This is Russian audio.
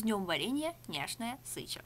С днем варенья, няшная сыча!